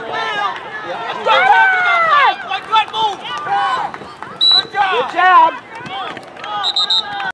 Good job! Good job!